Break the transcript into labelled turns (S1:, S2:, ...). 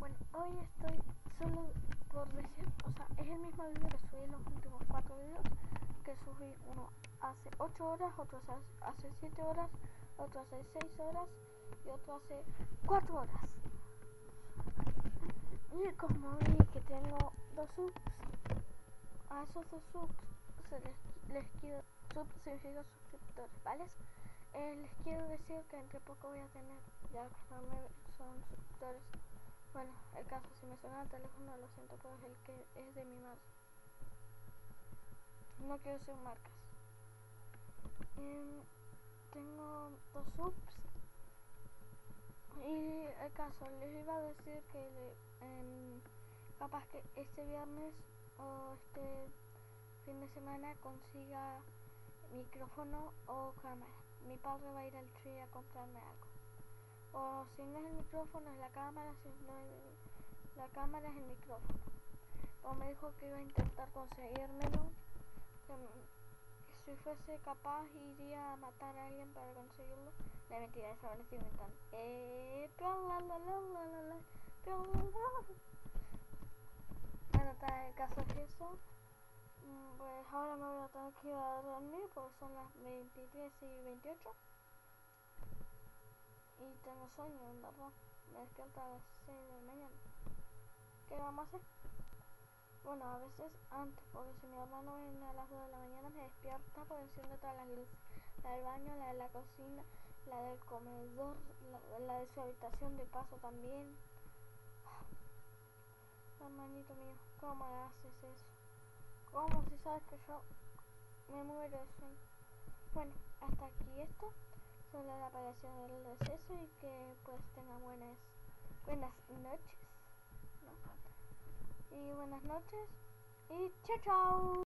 S1: Bueno, hoy estoy solo por decir, o sea, es el mismo video que subí en los últimos cuatro videos, que subí uno hace 8 horas, otro hace 7 horas, otro hace 6 horas y otro hace 4 horas. Y como vi que tengo dos subs, a esos dos subs se les, quiero, sub significa suscriptores, ¿vale? Eh, les quiero decir que entre poco voy a tener, ya que no son suscriptores bueno, el caso, si me suena el teléfono, lo siento, pero es el que es de mi madre. No quiero ser marcas. Eh, tengo dos subs. Y el caso, les iba a decir que eh, capaz que este viernes o este fin de semana consiga micrófono o cámara. Mi padre va a ir al tree a comprarme algo o si no es el micrófono es la cámara, si no es la cámara es el micrófono. O me dijo que iba a intentar conseguírmelo, que, si fuese capaz iría a matar a alguien para conseguirlo. La mentira, esa lo estoy inventando. Eh, bueno, el caso es eso. Mm, pues ahora me voy a tener que ir a dormir porque son las 23 y 28 y tengo sueño, verdad. Me despierto a las 6 de la mañana. ¿Qué vamos a hacer? Bueno, a veces antes, porque si mi hermano viene a las 2 de la mañana me despierta por enciende todas las luces. La del baño, la de la cocina, la del comedor, la, de su habitación de paso también. Hermanito mío, ¿cómo haces eso? ¿Cómo si sabes que yo me muero de sueño? Bueno, hasta aquí esto solo la aparición del deceso y que pues tengan buenas buenas noches. Y buenas noches. Y chao chao